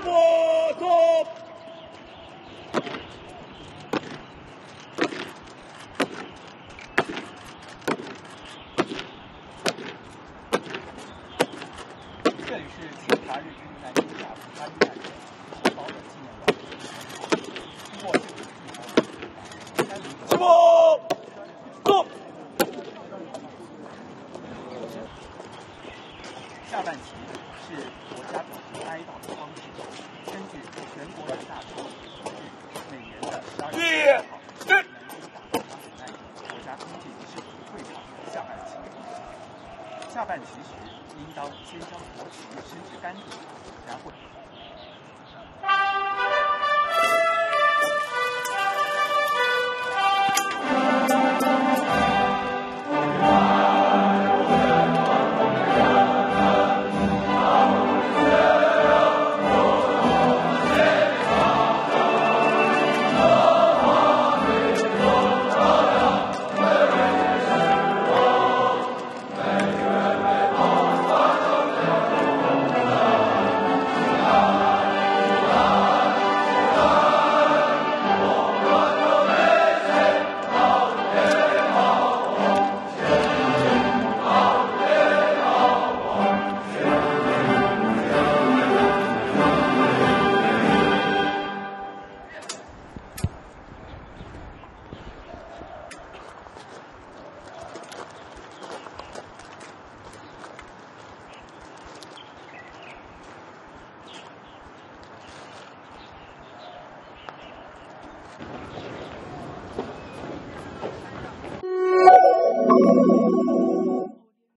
步多。这里是侵华日军南京甲部的纪念馆。走。下半旗是国家主席哀悼。下半旗时，应当先将国旗升至杆顶，然后。あ!